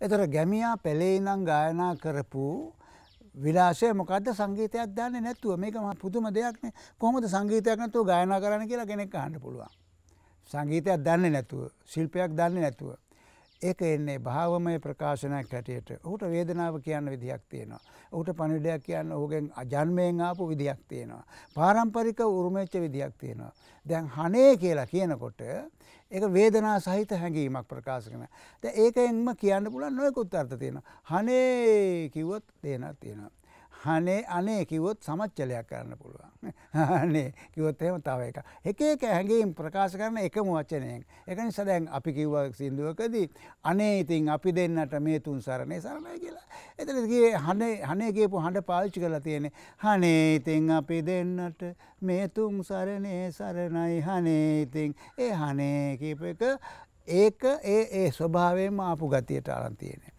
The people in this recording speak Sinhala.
එතර ගැමියා පෙළේ ඉනම් ගායනා කරපු විලාශය මොකද සංගීතයක් දන්න නැතුව මේක ම පුදුම දෙයක්න කොමද සංගීතයක් නතුව ගායනා කරන්න කියලා කෙනෙක් අහන්න පුළුවන්. සංගීතයක් දන්න නැතුව ශිල්පයක් දන්න නැතුව. ඒක එන්නේ භාවමය ප්‍රකාශනයක් හැටියට ඔහුට වේදනාව කියන්න විදිහක් තියෙනවා. ඔහුට පණිඩයක් කියන්න ඔහුගෙන් අජන්මයෙන් ආපු විදිහක් තියෙනවා. පාරම්පරික උරුමච්ච විදිහක් තියෙනවා. දැන් හනේ කියලා කියනකොට ඒක වේදනා සහිත හැඟීමක් ප්‍රකාශ කන. ඒකෙන්ම කියන්න පුලන් නොයකුත් අර්ථ තියෙන. හනේ කිව්වොත් දේනක් තියෙනවා. හනේ අනේ කිවොත් සමච්චලයක් කරන්න පුළුවන්. අනේ කිවොත් එහෙම තව එක. එක එක හැඟීම් ප්‍රකාශ කරන එකම වචනයෙන්. එක නිසා දැන් අපි කිව්ව සින්දුවකදී අනේ ඉතින් අපි දෙන්නට මේ තුන් සරණේ සරණයි කියලා. එතන ගියේ හනේ හනේ කියපු හඬ පාවිච්චි කරලා තියෙන්නේ. හනේ ඉතින් අපි දෙන්නට මේ තුන් සරණේ සරණයි හනේ ඉතින් ඒ හනේ කියප එක ඒක ඒ ඒ ස්වභාවයෙන්ම ආපු ගතියට අරන් තියෙන්නේ.